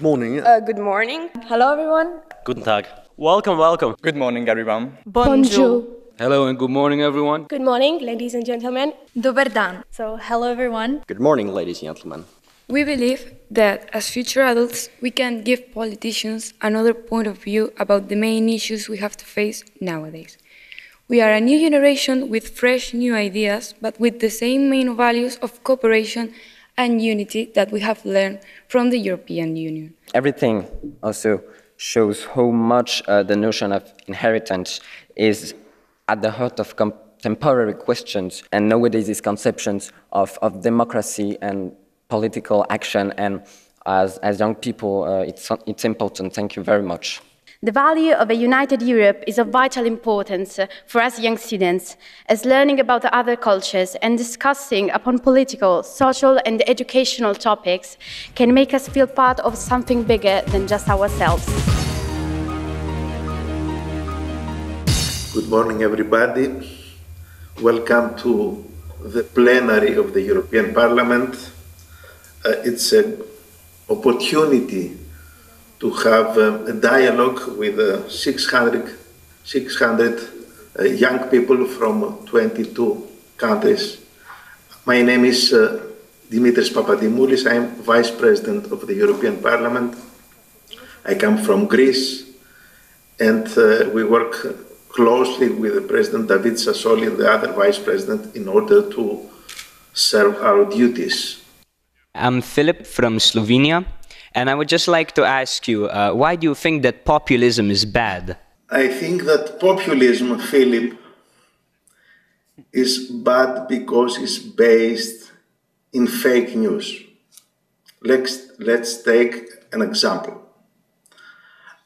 morning, everyone. Good morning. Uh, good morning. Hello, everyone. Guten Tag. Welcome, welcome. Good morning, everyone. Bonjour. Hello and good morning, everyone. Good morning, ladies and gentlemen. Dobar dan. So, hello, everyone. Good morning, ladies and gentlemen. We believe that as future adults, we can give politicians another point of view about the main issues we have to face nowadays. We are a new generation with fresh new ideas, but with the same main values of cooperation and unity that we have learned from the European Union. Everything also shows how much uh, the notion of inheritance is at the heart of contemporary questions and nowadays these conceptions of, of democracy and political action and as, as young people uh, it's, it's important. Thank you very much. The value of a united Europe is of vital importance for us young students, as learning about other cultures and discussing upon political, social and educational topics can make us feel part of something bigger than just ourselves. Good morning, everybody. Welcome to the plenary of the European Parliament. Uh, it's an opportunity to have um, a dialogue with uh, 600, 600 uh, young people from 22 countries. My name is uh, Dimitris Papadimoulis. I am Vice President of the European Parliament. I come from Greece, and uh, we work closely with President David Sassoli and the other Vice President in order to serve our duties. I'm Philip from Slovenia. And I would just like to ask you, uh, why do you think that populism is bad? I think that populism, Philip, is bad because it's based in fake news. Let's, let's take an example.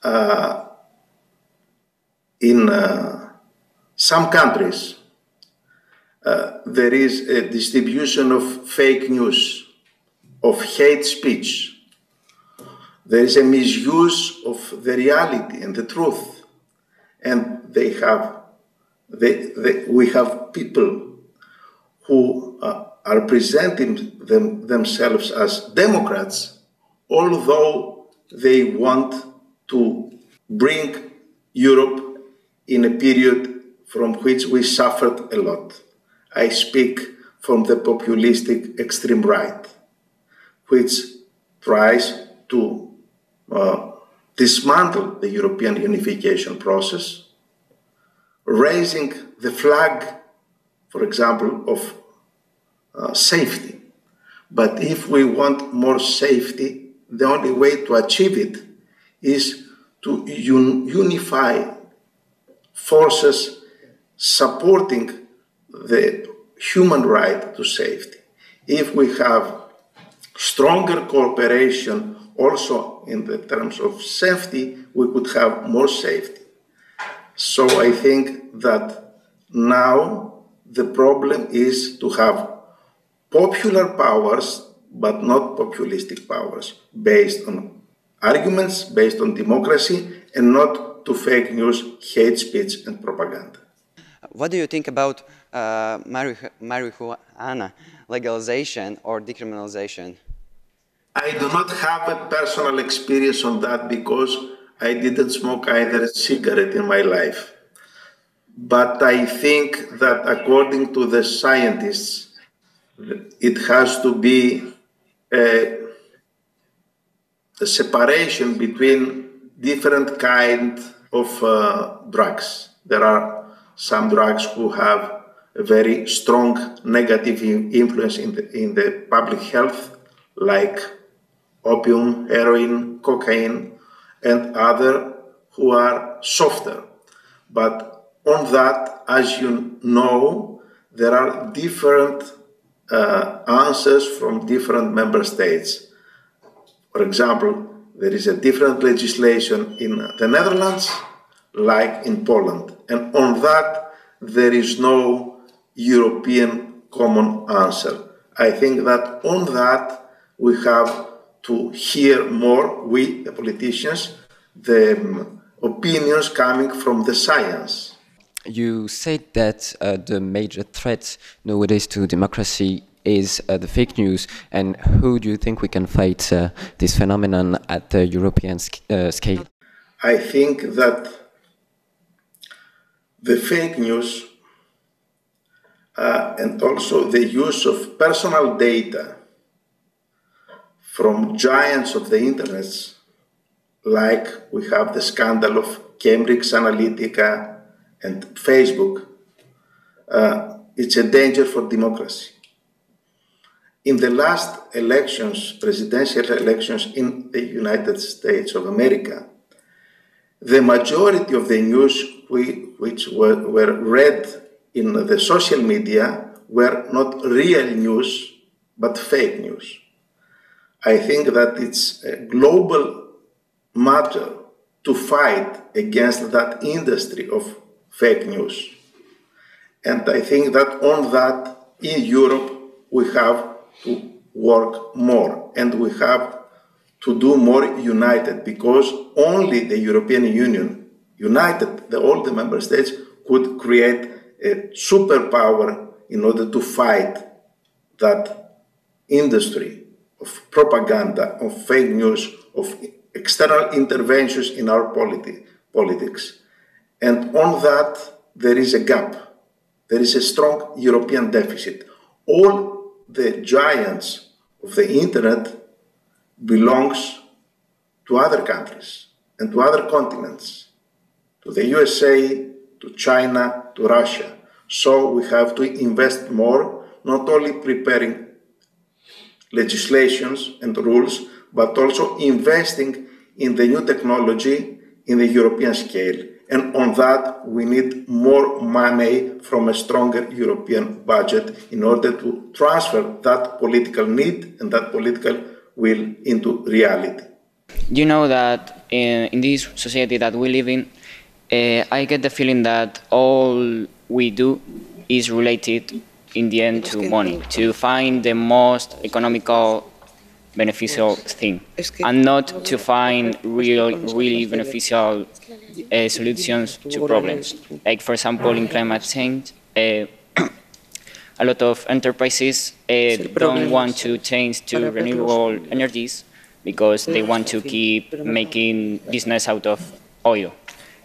Uh, in uh, some countries, uh, there is a distribution of fake news, of hate speech there is a misuse of the reality and the truth. And they have, they, they, we have people who uh, are presenting them, themselves as Democrats, although they want to bring Europe in a period from which we suffered a lot. I speak from the populistic extreme right, which tries to uh, dismantle the European unification process, raising the flag, for example, of uh, safety. But if we want more safety, the only way to achieve it is to un unify forces supporting the human right to safety. If we have stronger cooperation also in the terms of safety, we could have more safety. So I think that now the problem is to have popular powers, but not populistic powers, based on arguments, based on democracy, and not to fake news, hate speech, and propaganda. What do you think about uh, marijuana legalization or decriminalization? I do not have a personal experience on that because I didn't smoke either cigarette in my life. But I think that according to the scientists, it has to be a, a separation between different kind of uh, drugs. There are some drugs who have a very strong negative influence in the, in the public health, like opium, heroin, cocaine, and other who are softer. But on that, as you know, there are different uh, answers from different member states. For example, there is a different legislation in the Netherlands, like in Poland. And on that, there is no European common answer. I think that on that, we have to hear more, we, the politicians, the um, opinions coming from the science. You said that uh, the major threat nowadays to democracy is uh, the fake news, and who do you think we can fight uh, this phenomenon at the European sc uh, scale? I think that the fake news uh, and also the use of personal data from giants of the internet, like we have the scandal of Cambridge Analytica and Facebook, uh, it's a danger for democracy. In the last elections, presidential elections in the United States of America, the majority of the news we, which were, were read in the social media were not real news, but fake news. I think that it's a global matter to fight against that industry of fake news. And I think that on that, in Europe, we have to work more and we have to do more united because only the European Union, united, the, all the member states, could create a superpower in order to fight that industry of propaganda, of fake news, of external interventions in our politi politics. And on that, there is a gap. There is a strong European deficit. All the giants of the internet belongs to other countries and to other continents, to the USA, to China, to Russia. So we have to invest more, not only preparing legislations and rules, but also investing in the new technology in the European scale. And on that, we need more money from a stronger European budget in order to transfer that political need and that political will into reality. You know that in, in this society that we live in, uh, I get the feeling that all we do is related in the end to money, to find the most economical beneficial thing, and not to find real, really beneficial uh, solutions to problems. Like, for example, in climate change, uh, a lot of enterprises uh, don't want to change to renewable energies because they want to keep making business out of oil.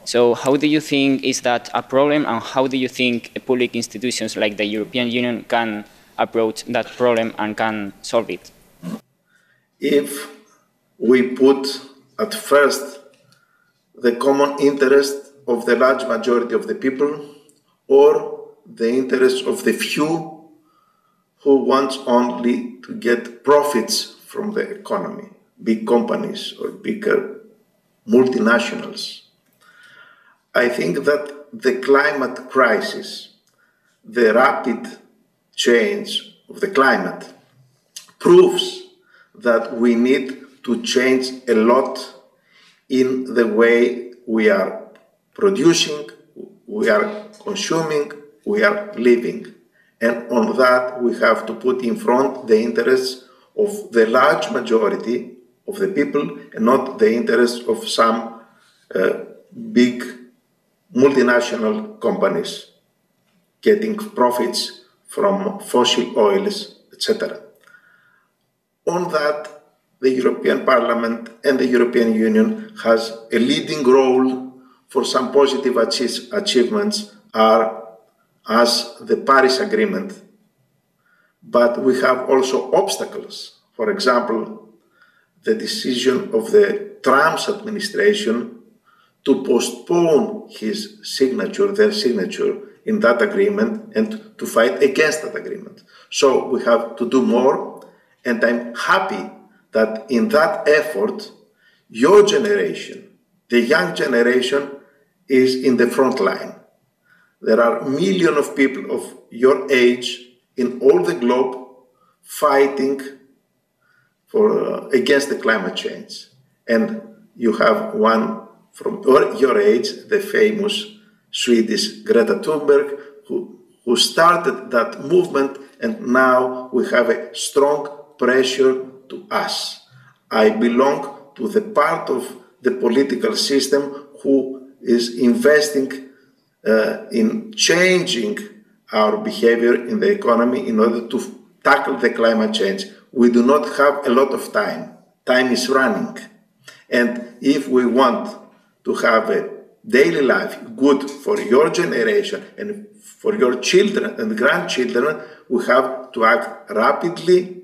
So how do you think is that a problem and how do you think public institutions like the European Union can approach that problem and can solve it? If we put at first the common interest of the large majority of the people or the interest of the few who want only to get profits from the economy, big companies or bigger multinationals. I think that the climate crisis, the rapid change of the climate, proves that we need to change a lot in the way we are producing, we are consuming, we are living. And on that, we have to put in front the interests of the large majority of the people and not the interests of some uh, big multinational companies getting profits from fossil oils, etc. On that, the European Parliament and the European Union has a leading role for some positive achievements are as the Paris Agreement. But we have also obstacles. For example, the decision of the Trump's administration to postpone his signature, their signature in that agreement and to fight against that agreement. So we have to do more, and I'm happy that in that effort, your generation, the young generation, is in the front line. There are millions of people of your age in all the globe fighting for, uh, against the climate change. And you have one from your age, the famous Swedish Greta Thunberg, who, who started that movement, and now we have a strong pressure to us. I belong to the part of the political system who is investing uh, in changing our behavior in the economy in order to tackle the climate change, we do not have a lot of time. Time is running. And if we want to have a daily life good for your generation and for your children and grandchildren, we have to act rapidly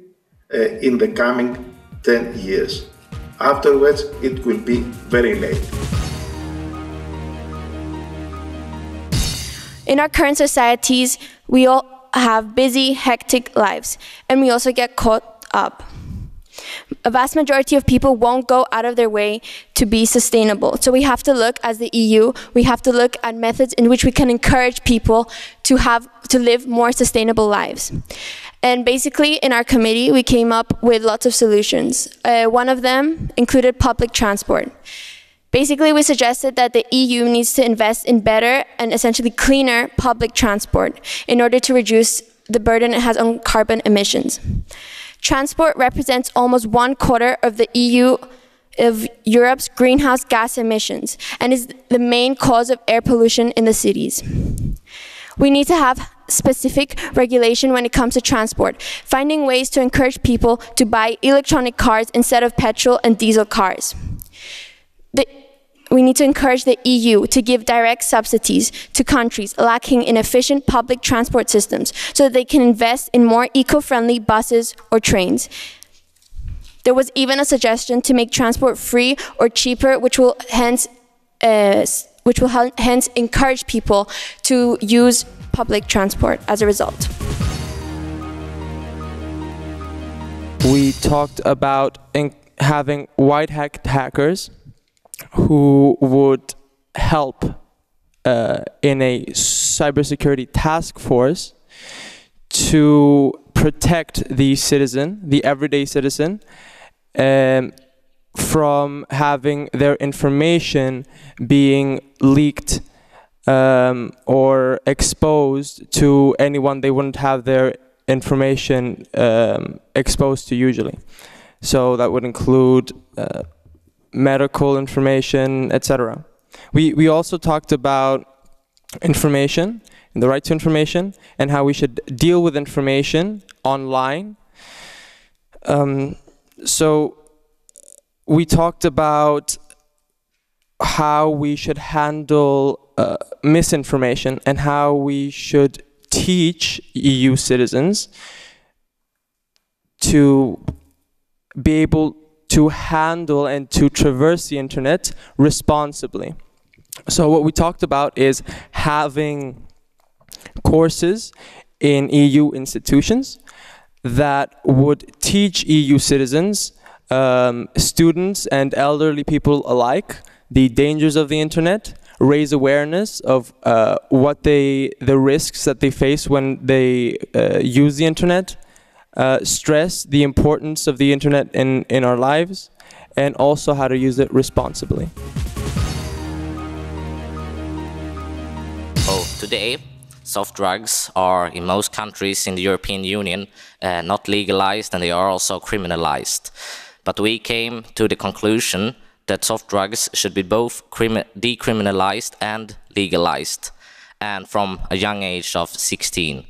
uh, in the coming 10 years. Afterwards, it will be very late. In our current societies, we all have busy, hectic lives, and we also get caught up. A vast majority of people won't go out of their way to be sustainable. So we have to look, as the EU, we have to look at methods in which we can encourage people to have to live more sustainable lives. And basically, in our committee, we came up with lots of solutions. Uh, one of them included public transport. Basically, we suggested that the EU needs to invest in better and essentially cleaner public transport in order to reduce the burden it has on carbon emissions. Transport represents almost one quarter of the EU of Europe's greenhouse gas emissions and is the main cause of air pollution in the cities. We need to have specific regulation when it comes to transport, finding ways to encourage people to buy electronic cars instead of petrol and diesel cars. We need to encourage the EU to give direct subsidies to countries lacking in efficient public transport systems so that they can invest in more eco-friendly buses or trains. There was even a suggestion to make transport free or cheaper, which will hence, uh, which will hence encourage people to use public transport as a result. We talked about having white hat hackers who would help uh, in a cybersecurity task force to protect the citizen, the everyday citizen, um, from having their information being leaked um, or exposed to anyone they wouldn't have their information um, exposed to usually. So that would include uh, medical information, etc. We, we also talked about information, and the right to information, and how we should deal with information online. Um, so we talked about how we should handle uh, misinformation and how we should teach EU citizens to be able to handle and to traverse the internet responsibly. So what we talked about is having courses in EU institutions that would teach EU citizens, um, students and elderly people alike, the dangers of the internet, raise awareness of uh, what they, the risks that they face when they uh, use the internet, uh, stress the importance of the internet in, in our lives and also how to use it responsibly. Oh, today, soft drugs are in most countries in the European Union uh, not legalized and they are also criminalized. But we came to the conclusion that soft drugs should be both decriminalized and legalized, and from a young age of 16.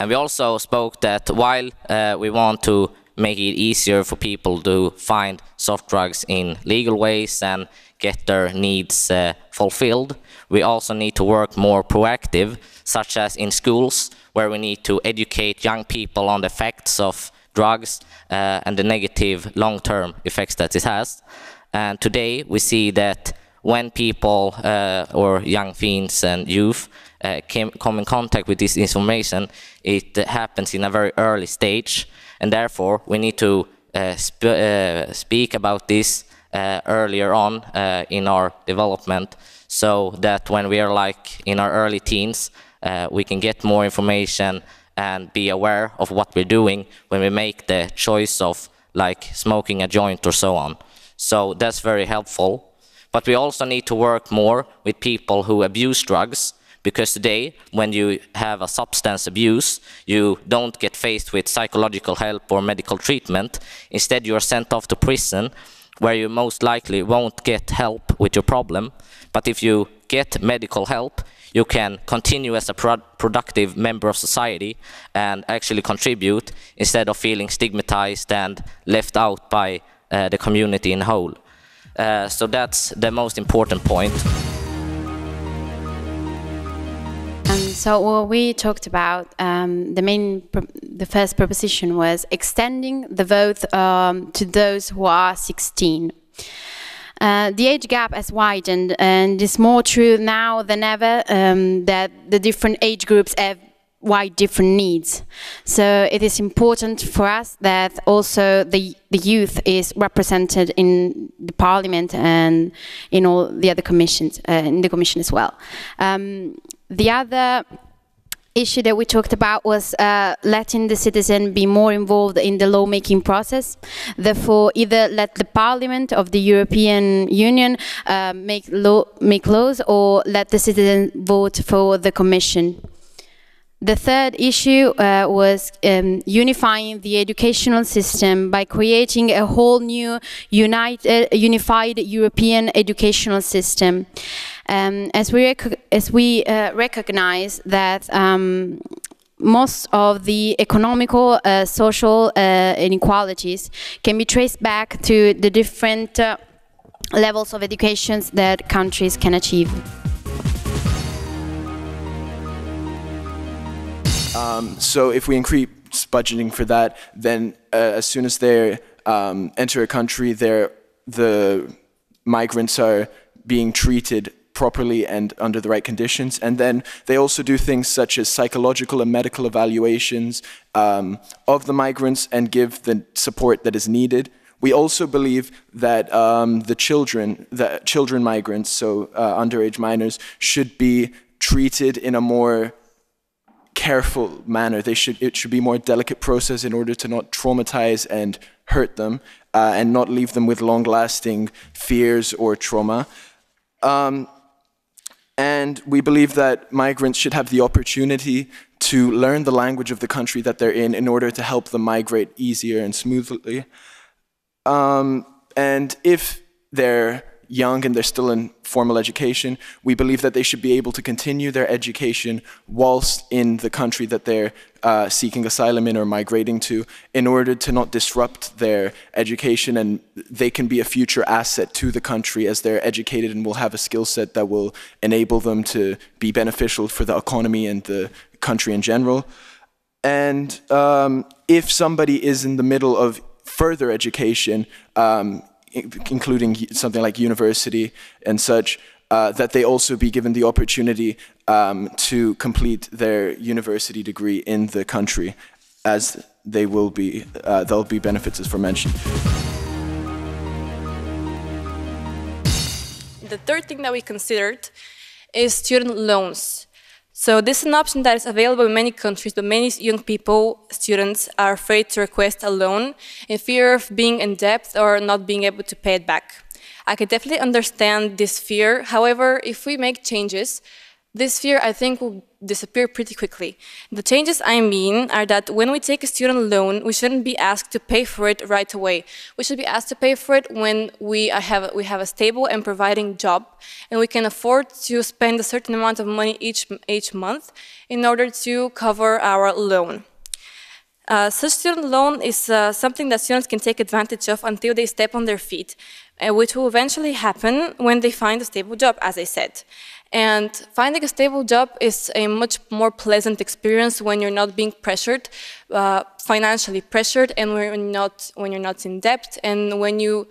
And we also spoke that while uh, we want to make it easier for people to find soft drugs in legal ways and get their needs uh, fulfilled, we also need to work more proactive, such as in schools, where we need to educate young people on the effects of drugs uh, and the negative long-term effects that it has. And today we see that when people uh, or young teens and youth uh, came, come in contact with this information, it happens in a very early stage, and therefore we need to uh, sp uh, speak about this earlier on in our development, so that when we are like in our early teens, we can get more information and be aware of what we're doing when we make the choice of like smoking a joint or so on. So that's very helpful. But we also need to work more with people who abuse drugs because today, when you have a substance abuse, you don't get faced with psychological help or medical treatment. Instead, you are sent off to prison where you most likely won't get help with your problem. But if you get medical help, you can continue as a pro productive member of society and actually contribute instead of feeling stigmatized and left out by uh, the community in whole. Uh, so that's the most important point. Um, so what we talked about, um, the main, the first proposition was extending the vote um, to those who are 16. Uh, the age gap has widened and it's more true now than ever um, that the different age groups have wide different needs. So it is important for us that also the, the youth is represented in the parliament and in all the other commissions, uh, in the commission as well. Um, the other issue that we talked about was uh, letting the citizen be more involved in the lawmaking process. Therefore, either let the Parliament of the European Union uh, make, law, make laws or let the citizen vote for the Commission. The third issue uh, was um, unifying the educational system by creating a whole new united, unified European educational system. Um, as we, as we uh, recognize that um, most of the economical, uh, social uh, inequalities can be traced back to the different uh, levels of education that countries can achieve. Um, so if we increase budgeting for that, then uh, as soon as they um, enter a country, the migrants are being treated properly and under the right conditions. And then they also do things such as psychological and medical evaluations um, of the migrants and give the support that is needed. We also believe that um, the children, the children migrants, so uh, underage minors, should be treated in a more careful manner. They should it should be more delicate process in order to not traumatize and hurt them uh, and not leave them with long-lasting fears or trauma. Um, and we believe that migrants should have the opportunity to learn the language of the country that they're in in order to help them migrate easier and smoothly. Um, and if they're young and they're still in formal education, we believe that they should be able to continue their education whilst in the country that they're uh, seeking asylum in or migrating to in order to not disrupt their education and they can be a future asset to the country as they're educated and will have a skill set that will enable them to be beneficial for the economy and the country in general. And um, if somebody is in the middle of further education, um, including something like university and such, uh, that they also be given the opportunity um, to complete their university degree in the country, as they will be, uh, there'll be benefits as aforementioned. The third thing that we considered is student loans. So this is an option that is available in many countries, but many young people, students, are afraid to request a loan in fear of being in debt or not being able to pay it back. I can definitely understand this fear. However, if we make changes, this fear, I think, will disappear pretty quickly. The changes I mean are that when we take a student loan, we shouldn't be asked to pay for it right away. We should be asked to pay for it when we have, we have a stable and providing job, and we can afford to spend a certain amount of money each, each month in order to cover our loan. Uh, such student loan is uh, something that students can take advantage of until they step on their feet, uh, which will eventually happen when they find a stable job, as I said. And finding a stable job is a much more pleasant experience when you're not being pressured, uh, financially pressured, and when you're, not, when you're not in debt, and when you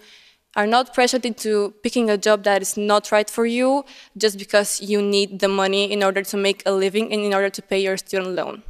are not pressured into picking a job that is not right for you just because you need the money in order to make a living and in order to pay your student loan.